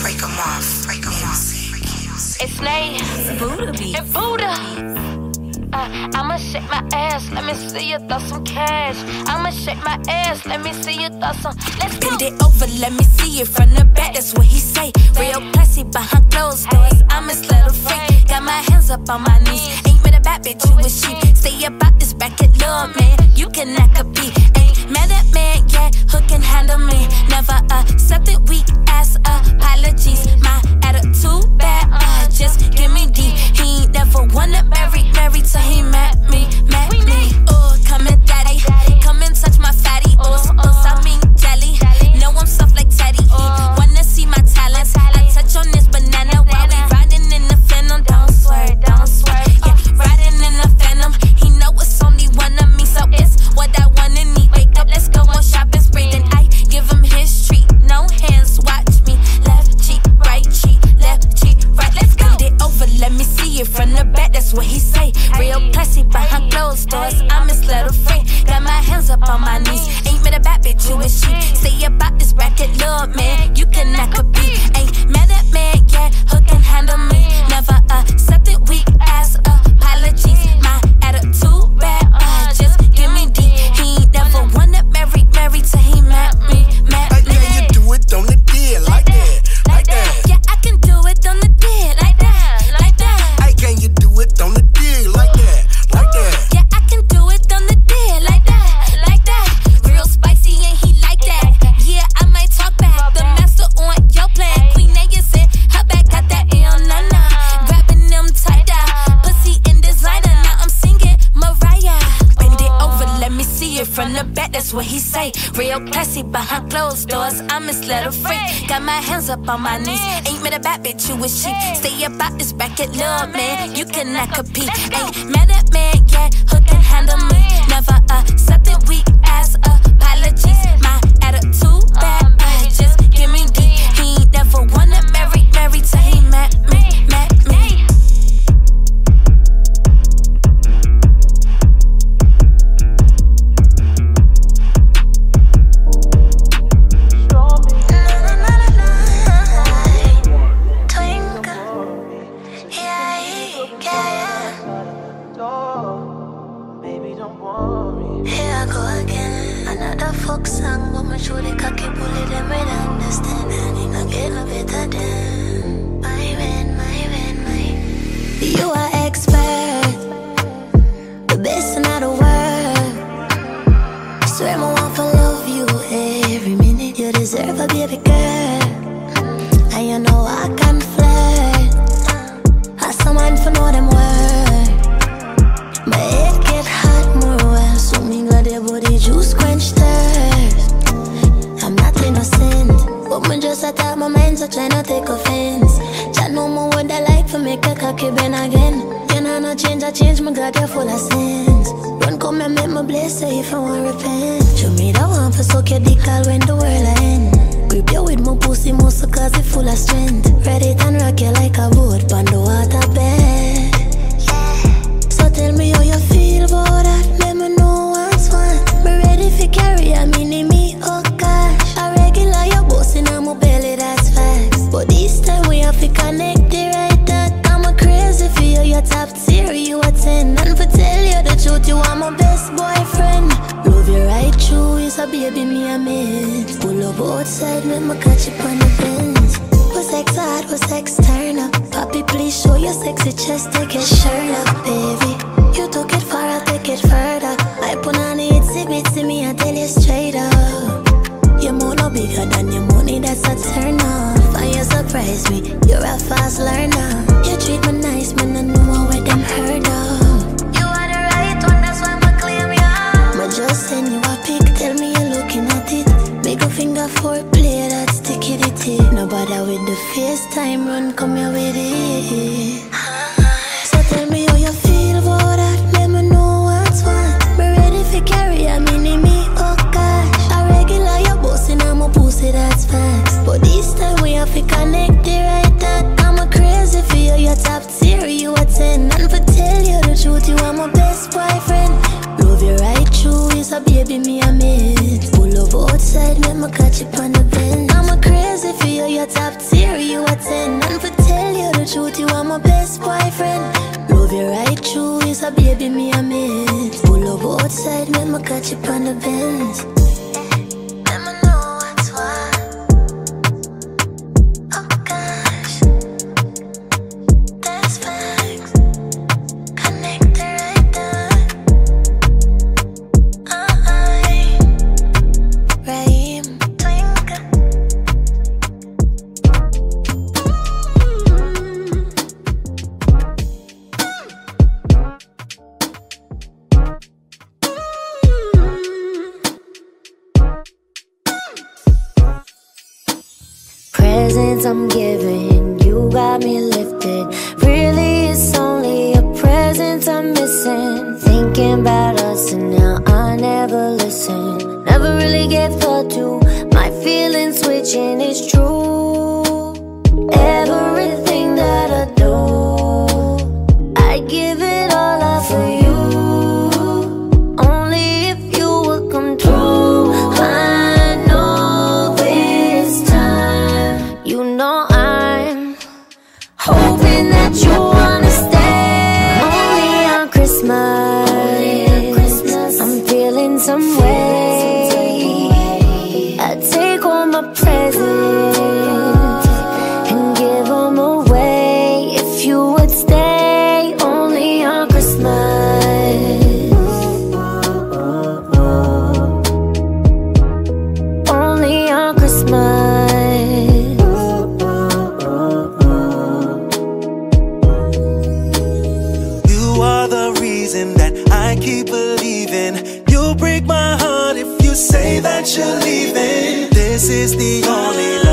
Break them off. Break them off. It's Nate It's Buddha. It's Buddha. I'ma shake my ass, let me see you throw some cash. I'ma shake my ass, let me see you throw some. Let's go. Bend it over, let me see you from the back. That's what he say. Real classy behind closed doors. I'm a little freak. Got my hands up on my knees. Ain't been a bad bitch, you a sheep. Stay about this bracket, little man. You cannot compete. Ain't Mad at man, yeah, who can handle me? Never accepted weak ass apologies. My attitude bad, uh, just give me D. He never wanna marry, marry till he met me, met me. Oh, coming was up on my knees. Ain't met a bad bitch, you a sheep. Stay about this racket, little man. You cannot compete. Ain't met a man yet who can handle me. Never accepted call when the world end. Grip you with my pussy muscle cause it full of strength. Ready and rock you like a boat, on the water. just take a shirt off. I'm somewhere. that you're leaving. This is the only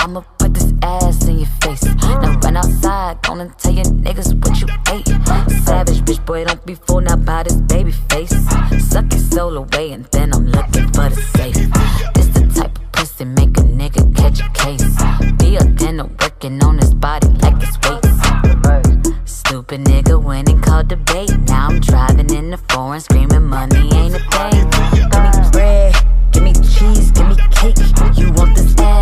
I'ma put this ass in your face. Now run outside, gonna tell your niggas what you ate. Savage bitch, boy, don't be fooled now by this baby face. Suck your soul away, and then I'm looking for the safe. This the type of pussy make a nigga catch a case. Be a dinner working on his body like it's weights. Stupid nigga winning called debate. Now I'm driving in the foreign, screaming money ain't a thing. Give me bread, give me cheese, give me cake. You want this ass?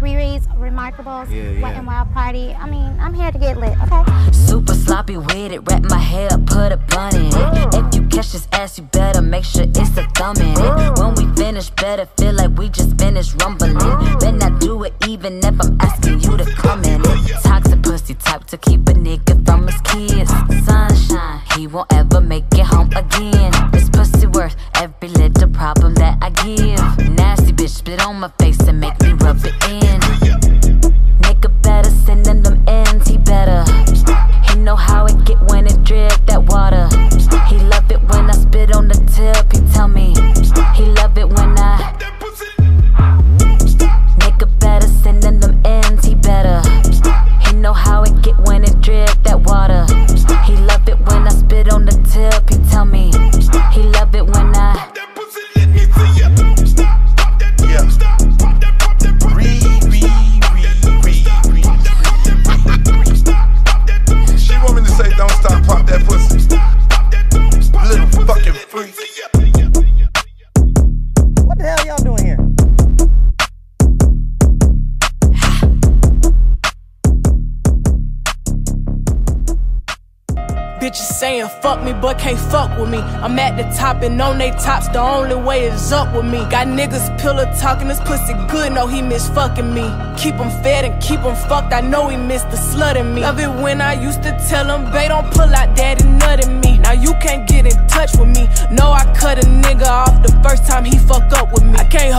Riri's Remarkables yeah, yeah. Wet and Wild Party. I mean, I'm here to get lit, okay? Super sloppy with it, wrap my hair up, put a bun in it. If you catch this ass, you better make sure it's a thumb in it. When we finish, better feel like we just finished rumbling. Better not do it even if I'm asking you to come in it. Toxic pussy type to keep a nigga with me. I'm at the top and on they tops, the only way is up with me. Got niggas pillow talking, this pussy good, no he miss fucking me. Keep him fed and keep him fucked, I know he missed the slut in me. Love it when I used to tell him, babe, don't pull out daddy nut in me. Now you can't get in touch with me. No, I cut a nigga off the first time he fuck up with me. I can't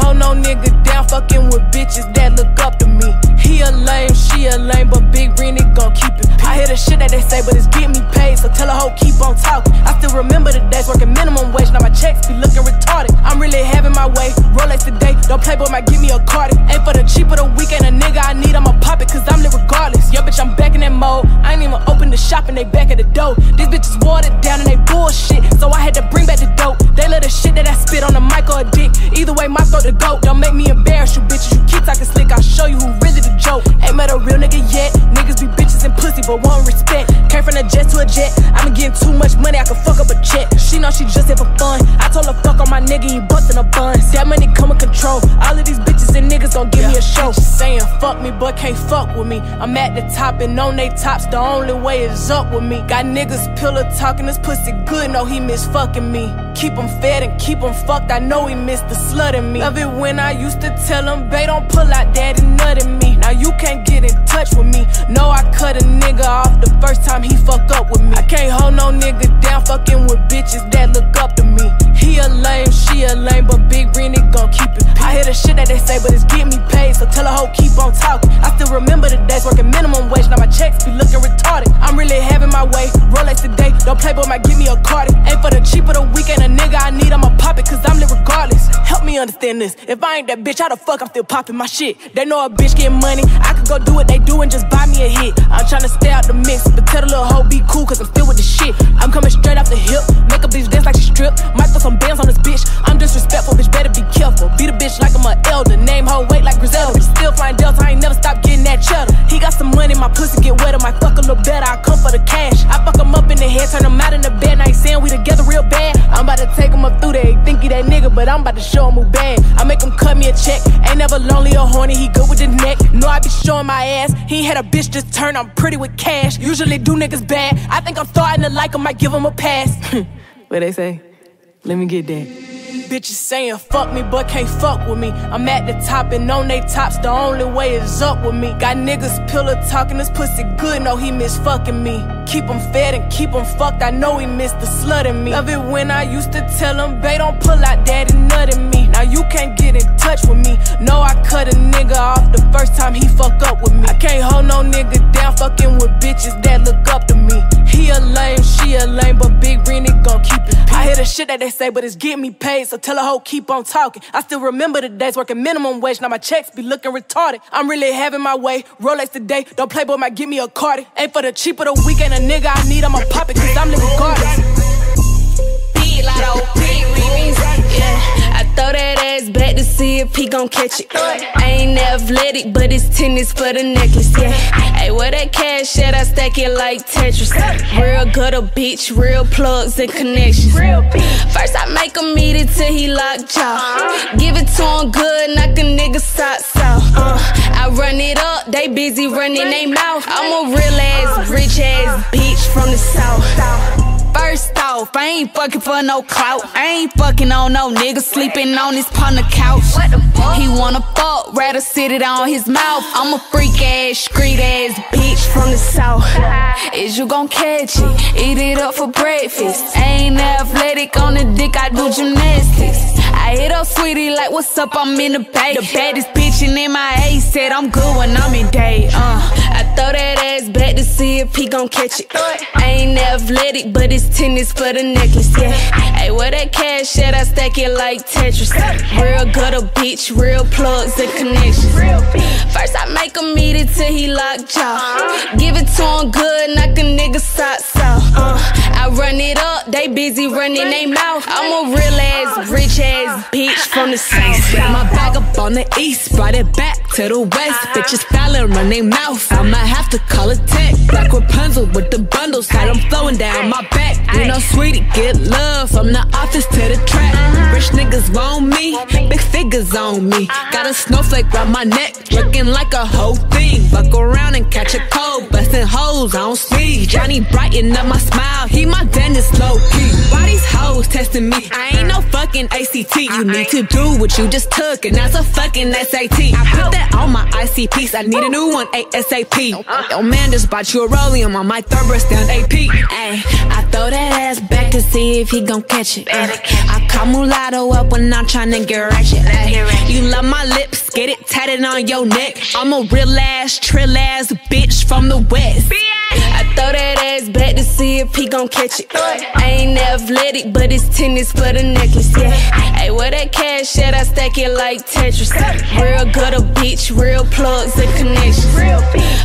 fun. I told her fuck on my nigga, you bustin' a bun. That money come with control. All of these bitches and niggas gon' give me a show. Saying fuck me, but can't fuck with me. I'm at the top and on they tops, the only way is up with me. Got niggas pillow talking, this pussy good, no he miss fucking me. Keep him fed and keep him fucked, I know he missed the slut in me. Love it when I used to tell him, babe, don't pull out daddy nut in me. Now you can't get in touch with me. No, I cut a nigga off the first time he fuck up with me. I can't hold no nigga down, fucking with bitches that look up to me. He a lame, she a lame, but Big Rennie gon' keep it. I hear the shit that they say, but it's getting me paid, so tell a hoe keep on talking. I still remember the days working minimum wage, now my checks be looking retarded. I'm really having my way, Rolex today, don't play, but might give me a card. Ain't for the cheap of the weekend, understand this. If I ain't that bitch, how the fuck I'm still popping my shit? They know a bitch get money, I could go do what they do and just buy me a hit. I'm tryna stay out the mix, but tell the little hoe be cool, cause I'm still with the shit. I'm coming straight off the hip, make a bitch dance like she strip. Might throw some bands on this bitch. I'm disrespectful, bitch, better be careful. Beat a bitch like I'm an elder, name her weight like Griselda. Bitch, still flying Delta, I ain't never stop getting that cheddar. He got some money, my pussy get wetter, might fuck a little better. I come for the cash. I fuck him up in the head, turn him out in the bed. Now ain't saying we together real bad. I'm about to take him up through there. He think he that nigga, but I'm about to show him bad. I make him cut me a check. Ain't never lonely or horny, he good with the neck. Know I be showing my ass. He had a bitch just turn, I'm pretty with cash. Usually do niggas bad. I think I'm starting to like him, might give him a pass. what they say? Let me get that. Bitches saying fuck me, but can't fuck with me. I'm at the top and on they tops, the only way is up with me. Got niggas pillow talking, this pussy good, no he miss fucking me. Keep him fed and keep him fucked, I know he missed the slut in me. Love it when I used to tell him, babe, don't pull out daddy nut in me. Now you can't get in touch with me. No, I cut a nigga off the first time he fuck up with me. I can't hold no nigga down, fucking with bitches that look up to me. He a lame, she a lame, but Big Rennie gon' keep it. I hear the shit that they say, but it's getting me paid, so tell a hoe keep on talking. I still remember the days working minimum wage, now my checks be looking retarded. I'm really having my way, Rolex today, don't play, but might give me a card. Ain't for the cheap of the ain't a nigga I need, I'ma pop it, cause I'm living regardless. Lotto, big Riri's, yeah. Throw that ass back to see if he gon' catch it. I ain't athletic, but it's tennis for the necklace, yeah. Hey, where that cash at? I stack it like Tetris. Real good a bitch, real plugs and connections. First I make him eat it till he lock jaw. Give it to him good, knock a nigga socks off. Uh, I run it up, they busy running they mouth. I'm a real ass, rich ass bitch from the south. First off, I ain't fucking for no clout. I ain't fucking on no nigga sleeping on his partner couch. He wanna fuck, rather sit it on his mouth. I'm a freak ass, street ass bitch from the south. Is you gon' catch it? Eat it up for breakfast. Ain't athletic on the dick, I do gymnastics. I hit up sweetie like, what's up? I'm in the bay. The baddest bitch in my A said I'm good when I'm in day. Uh, I throw that ass back to see if he gon' catch it. I ain't athletic, but it's tennis for the necklace, yeah. Hey, where that cash at? I stack it like Tetris. Real gutter bitch, real plugs and connections. First I make him eat it till he locked jaw. Give it to him good, knock a nigga socks off. Uh, I run it up, they busy running they mouth. I'm a real ass, rich ass bitch from the south. Got my bag up on the east, brought it back to the west. Bitches styling, run they mouth. I might have to call it tech. Black Rapunzel with the bundles, got them flowing down my back. You know, sweetie, get love from the office to the track. Rich niggas want me, big figures on me. Got a snowflake round my neck, looking like a whole thing. Buck around and catch a cold, busting hoes on speed. Johnny brighten up my smile, he my dentist low key. Why these hoes testing me? I ain't no fucking ACT. You need to do what you just took, and that's a fucking SAT. I put that on my IC ICPs, I need a new one ASAP. Yo, man just bought you a rollium on my third breast down AP. Ay, I throw that ass back to see if he gon' catch it. Uh, I call mulatto up when I'm tryna get ratchet. You love my lips, get it tatted on your neck. I'm a real ass, trill ass bitch from the west. I throw that ass back to see if he gon' catch it. I ain't athletic, but it's tennis for the necklace, yeah. Hey, where that cash at? I stack it like Tetris. Real gutter bitch, real plugs and connections.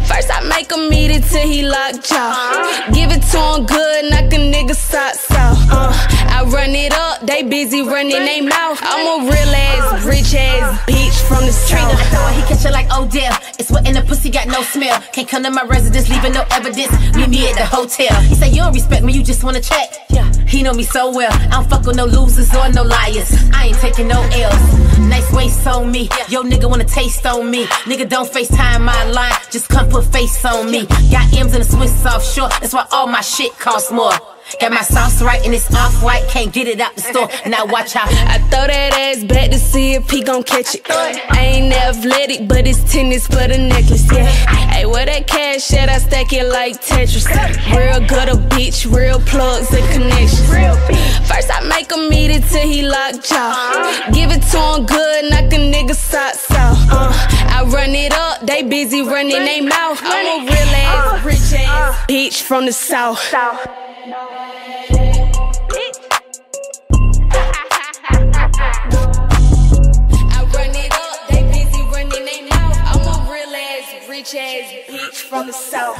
First I make him eat it till he locked jaw. Give it to him good, knock a nigga socks off. Uh, I run it up, they busy running they mouth. I'm a real ass, rich ass bitch from the street. I throw he catch it like Odell. It's wet in the pussy, got no smell. Can't come to my residence, leaving no evidence. Meet me at the hotel. He say you don't respect me, you just wanna check. Yeah, he know me so well. I don't fuck with no losers or no liars. I ain't taking no L's. Nice waist on me. Yo, nigga wanna taste on me. Nigga don't FaceTime my line, just come put face on me. Got M's in a Swiss offshore, that's why all my shit costs more. Got my sauce right and it's off white, can't get it out the store. Now watch out. I throw that ass back to see if he gon' catch it. I ain't athletic, but it's tennis for the necklace, yeah. Hey, where that cash at? I stack it like Tetris. Real good gutter bitch, real plugs and connections. First I make him eat it till he locked jaw. Give it to him good, knock a nigga socks off. Uh, I run it up, they busy running they mouth. I'm a real ass, rich ass bitch from the south. I run it up, they busy running they mouth. I'm a real ass, rich ass bitch from the south.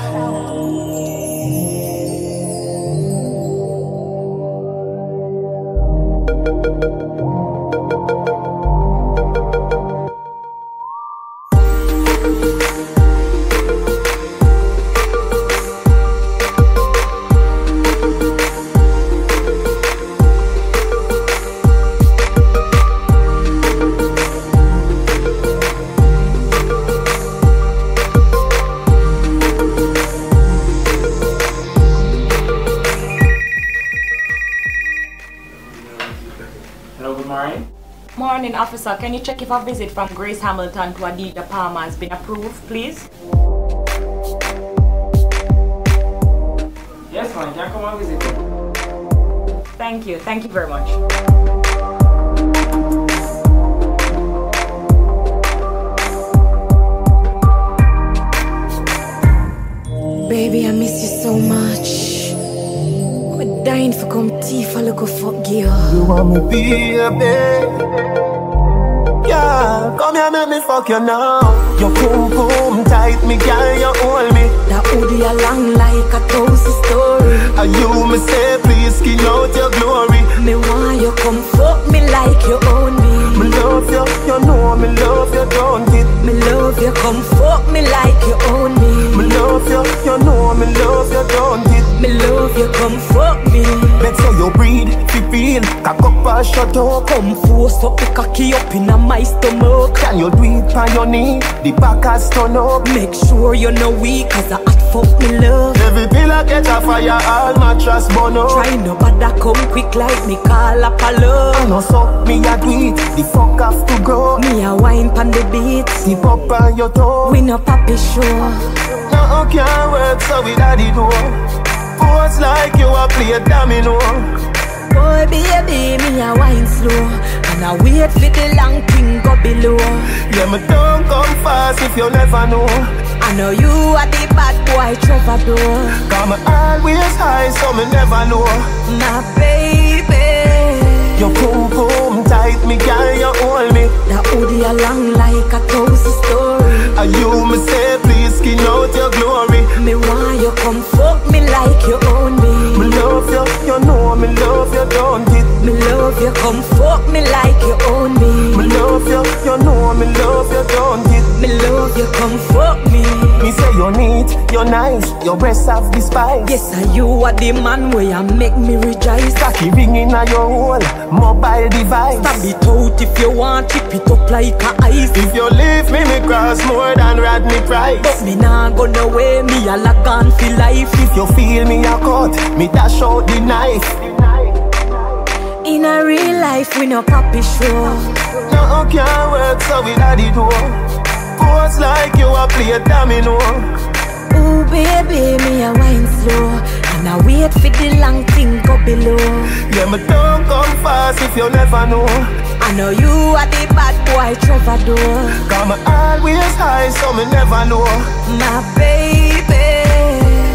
Officer. Can you check if a visit from Grace Hamilton to Adidja Palmer has been approved, please? Yes, ma'am. you can come and visit. Thank you. Thank you very much. Baby, I miss you so much. I'm dying for come tea for look a fuck girl. You want me baby? Yeah, come here, make me fuck you now. Your boom boom tight, me girl, you hold me. That hoodie a long like a thousand story. And you me say, please skin out your glory. Me want you come fuck me like you own me. Me love you, you know me love you, don't it? Me love you, come fuck me like you own me. Love you, you know me love you, don't it? Me love you, come fuck me. Make sure you breathe, fi feel, cock up and shut up. Oh, come force up the cocky up in a my stomach. Can you do it on your knee? The back has turn up. Make sure you know weak, cause I hot fuck me love. Every pillar catch a fire, all mattress burn up. Try no bother come quick like me call up a love. I know so, me a do the fuck have to go. Me a wine pan the beat. Tip up on your toe. We no papi show. No can't work, so we daddy know. Pose like you a play domino. Boy, baby, me a wine slow And I wait for the long thing go below Yeah, me don't come fast if you never know I know you are the bad boy Trevor door. Come always high, so me never know. My baby. Your boom boom tight, me girl, you hold me. That hoodie along like a thousand story. Are you me nice, your breasts have the spice. Yes, are you are the man where you make me rejoice. Cocky ringing on your whole mobile device. Stab it out if you want, chip it up like a ice. If you leave me, me cross more than Rodney Price. But me nah go no way, me a lock on for life. If you feel me a cut, me dash out the knife. In a real life, we no copy show. No can't work, so we daddy do. Pose like you a play domino. Baby, me a wine slow. And I wait for the long thing go below. Yeah, me don't come fast if you never know. I know you are the bad boy Trevor door. Come always high, so me never know. My baby.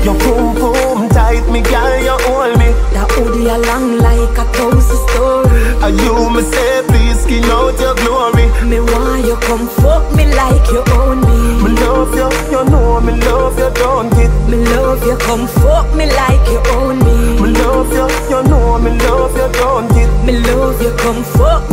Your boom boom tight, me girl, you hold me. That hoodie along like a thousand story. Are you me say, please skin out your glory. Me want you come fuck me like you own me. Me love you, you know me love you, don't it? Me love you, come fuck me like you own me. Me love you, you know me love you, don't it? Me love you, come fuck